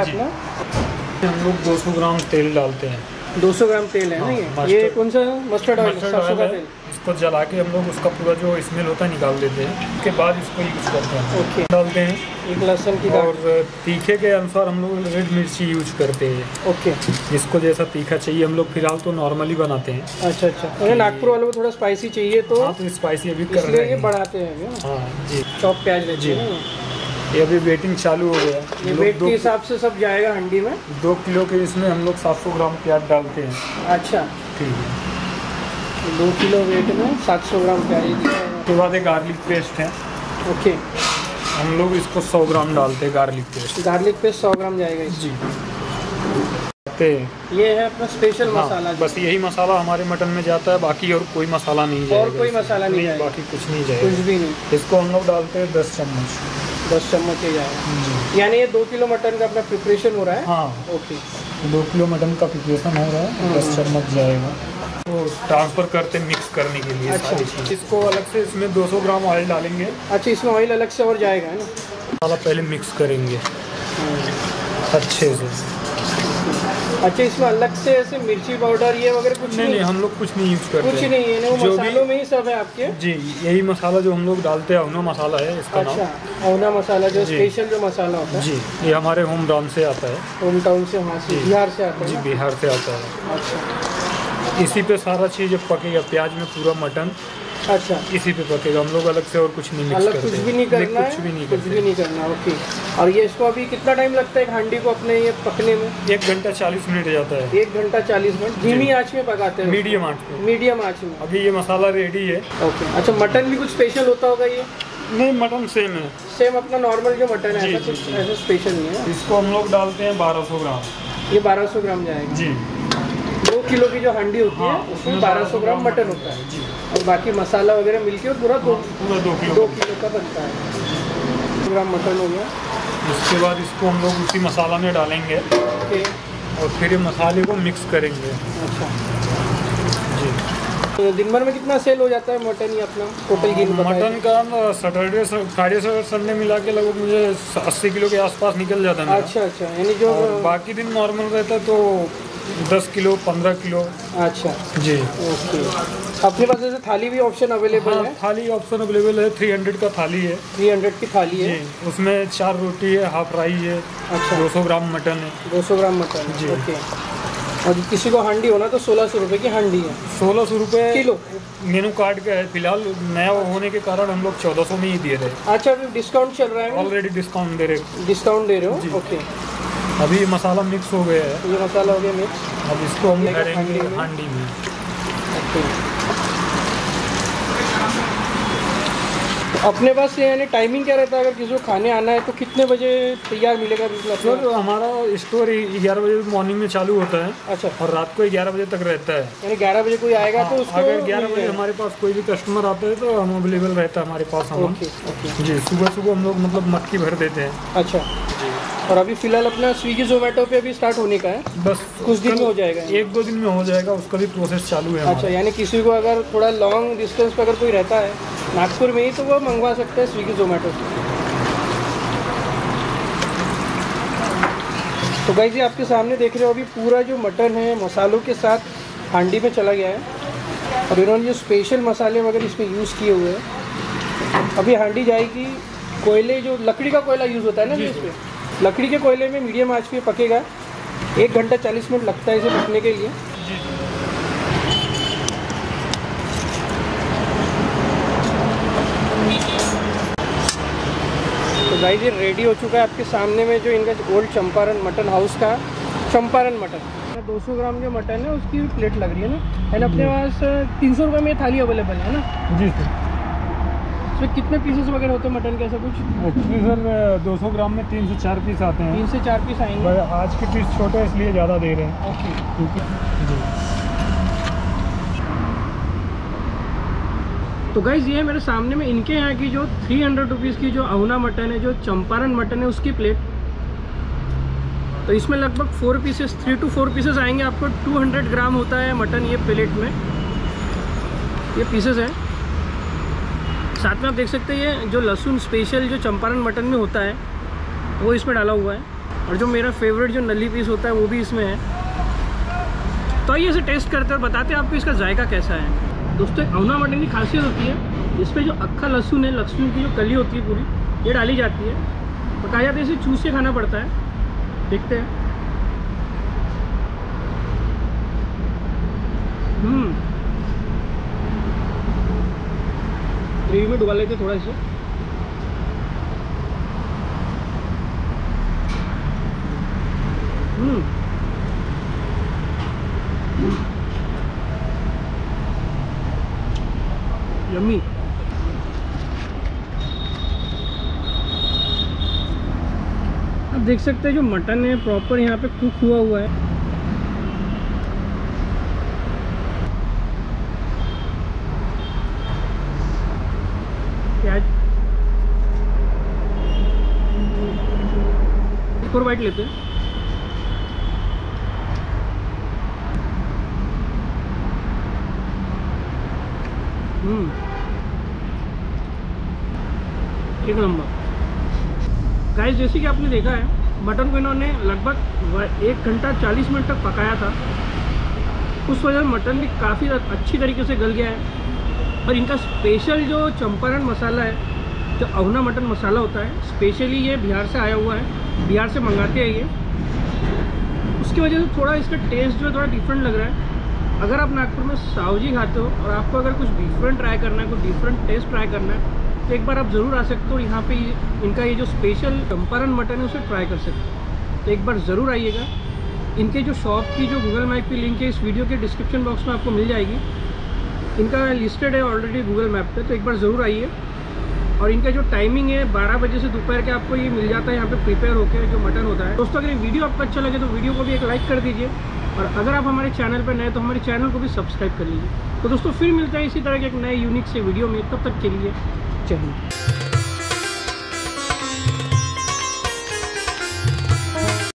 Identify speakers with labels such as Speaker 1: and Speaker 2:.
Speaker 1: अपना।
Speaker 2: हम लोग 200 ग्राम तेल डालते हैं।
Speaker 1: 200 ग्राम तेल है ना
Speaker 2: हाँ,
Speaker 1: ये ये कौन सा मस्टर्ड ऑयल सरसों का तेल?
Speaker 2: इसको जला के हम लोग उसका पूरा जो स्मेल होता है निकाल देते हैं। उसके बाद इसको यूज़ करते हैं।
Speaker 1: ओके।
Speaker 2: डालते हैं।
Speaker 1: एक लहसुन की
Speaker 2: और तीखे के अनुसार हम लोग रेड मिर्ची यूज़ करते हैं।
Speaker 1: ओके।
Speaker 2: जिसको जैसा तीखा चाहिए हम लोग फ़िलहाल तो नॉर्मली बनाते हैं।
Speaker 1: अच्छा अच्छा। उन्हें नागपुर वालों को थोड़ा स्पाइसी चाहिए तो
Speaker 2: हाँ तो स्पाइसी अभी कर रहे हैं।
Speaker 1: बढ़ाते हैं।
Speaker 2: हाँ जी।
Speaker 1: चॉप प्याज
Speaker 2: जी।
Speaker 1: हैं
Speaker 2: ये अभी वेटिंग चालू हो गया
Speaker 1: ये वेट के हिसाब से सब जाएगा हंडी में?
Speaker 2: दो किलो के इसमें हम लोग 700 ग्राम प्याज डालते हैं।
Speaker 1: अच्छा।
Speaker 2: ठीक है।
Speaker 1: दो किलो वेट में 700 ग्राम प्याज।
Speaker 2: उसके बाद एक गार्लिक पेस्ट है।
Speaker 1: ओके।
Speaker 2: हम लोग इसको 100 ग्राम डालते हैं garlic paste
Speaker 1: garlic paste 100 gram जाएगा
Speaker 2: जी। हैं।
Speaker 1: ये है अपना स्पेशल
Speaker 2: हाँ,
Speaker 1: मसाला
Speaker 2: बस यही मसाला हमारे मटन में जाता है बाकी और कोई मसाला नहीं जाएगा
Speaker 1: और कोई मसाला नहीं जाएगा।
Speaker 2: बाकी कुछ नहीं जाएगा।
Speaker 1: कुछ भी नहीं।
Speaker 2: इसको हम लोग डालते हैं दस चम्मच।
Speaker 1: दस चम्मच ही जाएगा। यानी ये दो किलो मटन का अपना प्रिपरेशन हो रहा है?
Speaker 2: हाँ।
Speaker 1: ओके
Speaker 2: दो किलो मटन का प्रिपरेशन हो रहा है। दस चम्मच जाएगा। तो ट्रांसफ़र करते मिक्स करने के लिए
Speaker 1: अच्छा।
Speaker 2: इसको अलग से इसमें 200 ग्राम ऑयल डालेंगे।
Speaker 1: अच्छा इसमें ऑयल अलग से और जाएगा है ना?
Speaker 2: पहले मिक्स करेंगे। अच्छे से।
Speaker 1: अच्छा इसमें अलग से ऐसे मिर्ची पाउडर ये वगैरह कुछ
Speaker 2: नहीं नहीं? हम लोग कुछ नहीं यूज़ करते
Speaker 1: कुछ नहीं है ना वो मसालों में ही सब है आपके?
Speaker 2: जी यही मसाला जो हम लोग डालते हैं अवना मसाला है इसका नाम।
Speaker 1: अच्छा औना मसाला जो स्पेशल जो मसाला होता है।
Speaker 2: जी ये हमारे होम टाउन से आता है।
Speaker 1: होम टाउन से वहाँ से बिहार से आता है जी
Speaker 2: बिहार से आता है।
Speaker 1: अच्छा।
Speaker 2: इसी पे सारा चीज़ पकेगा प्याज में पूरा मटन
Speaker 1: अच्छा।
Speaker 2: इसी पे पकेगा हम लोग अलग से और कुछ नहीं मिक्स
Speaker 1: अलग कुछ भी नहीं करना
Speaker 2: कुछ भी नहीं
Speaker 1: कुछ भी नहीं करना ओके। और ये इसको अभी कितना टाइम लगता है हांडी को अपने ये पकने में?
Speaker 2: एक घंटा चालीस मिनट जाता है।
Speaker 1: एक घंटा चालीस मिनट धीमी आँच में पकाते हैं
Speaker 2: मीडियम आँच पे
Speaker 1: मीडियम आँच में।
Speaker 2: अभी ये मसाला रेडी है।
Speaker 1: ओके अच्छा मटन भी कुछ स्पेशल होता होगा ये?
Speaker 2: नहीं मटन सेम है।
Speaker 1: सेम अपना नॉर्मल जो मटन है ऐसा स्पेशल नहीं है
Speaker 2: इसको हम लोग डालते हैं 1200 ग्राम।
Speaker 1: ये 1200 ग्राम जाएगा।
Speaker 2: जी।
Speaker 1: किलो की जो हंडी होती
Speaker 2: हाँ,
Speaker 1: है उसमें
Speaker 2: बारह
Speaker 1: सौ ग्राम मटन होता है। और बाकी मसाला वगैरह मिलके पूरा दो
Speaker 2: पूरा दो किलो
Speaker 1: दो किलो का बनता है। ग्राम मटन हो गया।
Speaker 2: उसके बाद इसको हम लोग उसी मसाला में डालेंगे। और फिर ये मसाले को मिक्स करेंगे।
Speaker 1: अच्छा।
Speaker 2: जी।
Speaker 1: तो दिन भर में कितना सेल हो जाता है मटन ही अपना? टोटल गिन
Speaker 2: मटन का सैटरडे फ्राइडे से संडे मिला के लगभग मुझे अस्सी किलो के आसपास निकल जाता है
Speaker 1: अच्छा अच्छा। यानी जो
Speaker 2: बाकी दिन नॉर्मल रहता है तो दस किलो पंद्रह किलो।
Speaker 1: अच्छा।
Speaker 2: जी।
Speaker 1: ओके। अपने पास जैसे थाली भी ऑप्शन अवेलेबल
Speaker 2: हाँ
Speaker 1: है?
Speaker 2: थाली ऑप्शन अवेलेबल है। थ्री हंड्रेड का थाली है।
Speaker 1: 300 की थाली है?
Speaker 2: उसमें चार रोटी है हाफ़ राई है
Speaker 1: अच्छा।
Speaker 2: दो सौ ग्राम मटन है।
Speaker 1: 200 ग्राम मटन
Speaker 2: जी।
Speaker 1: ओके। और किसी को हांडी होना तो सोलह सौ रुपये की हांडी है।
Speaker 2: सोलह सौ रुपये
Speaker 1: किलो?
Speaker 2: मेनू कार्ड का है। फ़िलहाल नया होने के कारण हम लोग चौदह सौ में ही दे रहे हैं।
Speaker 1: अच्छा अभी डिस्काउंट चल रहा है
Speaker 2: ऑलरेडी डिस्काउंट दे रहे
Speaker 1: डिस्काउंट दे रहे। हो? ओके।
Speaker 2: अभी मसाला मिक्स हो गया है।
Speaker 1: ये मसाला हो गया मिक्स
Speaker 2: अब इसको हम करेंगे
Speaker 1: हांडी में? तो अपने पास यानी टाइमिंग क्या रहता है? अगर किसी को खाने आना है तो कितने बजे तैयार मिलेगा
Speaker 2: सर हमारा स्टोर ग्यारह बजे मॉर्निंग में चालू होता है
Speaker 1: अच्छा।
Speaker 2: और रात को ग्यारह बजे तक रहता है।
Speaker 1: यानी ग्यारह बजे कोई आएगा तो
Speaker 2: हाँ,
Speaker 1: उसको
Speaker 2: अगर ग्यारह बजे हमारे पास कोई भी कस्टमर आता है तो हम अवेलेबल रहता है हमारे पास
Speaker 1: ओके
Speaker 2: जी सुबह सुबह हम लोग मतलब मक्की भर देते हैं।
Speaker 1: अच्छा। और अभी फ़िलहाल अपना स्विगी जोमेटो पे अभी स्टार्ट होने का है।
Speaker 2: बस
Speaker 1: कुछ दिन में हो जाएगा।
Speaker 2: एक दो दिन में हो जाएगा उसका भी प्रोसेस चालू है
Speaker 1: अच्छा यानी किसी को अगर थोड़ा लॉन्ग डिस्टेंस पर अगर कोई रहता है नागपुर में ही तो वो मंगवा सकते हैं स्विगी जोमेटो से। तो गाइस जी आपके सामने देख रहे हो अभी पूरा जो मटन है मसालों के साथ हांडी में चला गया है। और इन्होंने जो स्पेशल मसाले वगैरह इसमें यूज़ किए हुए हैं। अभी हांडी जाएगी कोयले जो लकड़ी का कोयला यूज़ होता है ना
Speaker 2: जी,
Speaker 1: जो इस पे लकड़ी के कोयले में मीडियम आँच पे पकेगा। एक घंटा चालीस मिनट लगता है इसे पकने के लिए। तो गाइस ये रेडी हो चुका है आपके सामने में जो इनका ओल्ड चंपारण मटन हाउस का चंपारण मटन 200 ग्राम जो मटन है उसकी प्लेट लग रही है ना? एंड अपने पास तीन सौ रुपये में थाली अवेलेबल है ना?
Speaker 2: जी सर
Speaker 1: इसमें कितने पीसेस वगैरह होते हैं मटन के ऐसा कुछ?
Speaker 2: एक्चुअली सर 200 ग्राम में तीन से चार पीस आते हैं।
Speaker 1: तीन से चार पीस आएँगे।
Speaker 2: आज के पीस छोटे हैं, इसलिए ज़्यादा दे रहे हैं।
Speaker 1: ओके
Speaker 2: क्योंकि जी।
Speaker 1: तो गाइज़ ये है मेरे सामने में इनके यहाँ की जो थ्री हंड्रेड रुपीज़ की जो अहुना मटन है जो चंपारण मटन है उसकी प्लेट तो इसमें लगभग four pieces three two four pieces आएँगे। आपको टू हंड्रेड ग्राम होता है मटन ये प्लेट में। ये पीसेस है। साथ में आप देख सकते हैं ये जो लहसुन स्पेशल जो चंपारण मटन में होता है, वो इसमें डाला हुआ है। और जो मेरा फेवरेट जो नली पीस होता है, वो भी इसमें है। तो आइए इसे टेस्ट करते हैं और बताते हैं आपको इसका जायका कैसा है। दोस्तों अवना मटन की खासियत होती है इसमें जो अक्खा लहसुन है, लहसुन की जो कली होती है पूरी, ये डाली जाती है। कहा जाता है इसे चूस के खाना पड़ता है। देखते हैं। हम्म। ग्रेवी में डुबा लेते थोड़ा इसे। हम्म। यम्मी। आप देख सकते हैं जो मटन है प्रॉपर यहाँ पे कुक हुआ हुआ है प्याज एक और वाइट लेते हैं। हम्म। एक नंबर। गाइस जैसे कि आपने देखा है मटन को इन्होंने लगभग एक घंटा चालीस मिनट तक पकाया था। उस वजह से मटन भी काफ़ी अच्छी तरीके से गल गया है। और इनका स्पेशल जो चंपारण मसाला है, जो अहुना मटन मसाला होता है स्पेशली ये बिहार से आया हुआ है। बिहार से मंगाते हैं ये। उसकी वजह से थोड़ा इसका टेस्ट जो है थोड़ा डिफरेंट लग रहा है। अगर आप नागपुर में सावजी खाते हो और आपको अगर कुछ डिफरेंट ट्राई करना है, कुछ डिफरेंट टेस्ट ट्राई करना है तो एक बार आप ज़रूर आ सकते हो यहाँ पे इनका ये जो स्पेशल चंपारण मटन है, उसे ट्राई कर सकते हो। तो एक बार ज़रूर आइएगा। इनके जो शॉप की जो गूगल मैप की लिंक है, इस वीडियो के डिस्क्रिप्शन बॉक्स में आपको मिल जाएगी। इनका लिस्टेड है ऑलरेडी गूगल मैप पे तो एक बार ज़रूर आइए। और इनका जो टाइमिंग है 12 बजे से दोपहर के आपको ये मिल जाता है, यहाँ पे प्रिपेयर होकर जो मटन होता है। दोस्तों, अगर ये वीडियो आपको अच्छा लगे तो वीडियो को भी एक लाइक कर दीजिए और अगर आप हमारे चैनल पर नए तो हमारे चैनल को भी सब्सक्राइब कर लीजिए। तो दोस्तों, फिर मिलते हैं इसी तरह के एक नए यूनिक से वीडियो में। तब तक के लिए हिंद।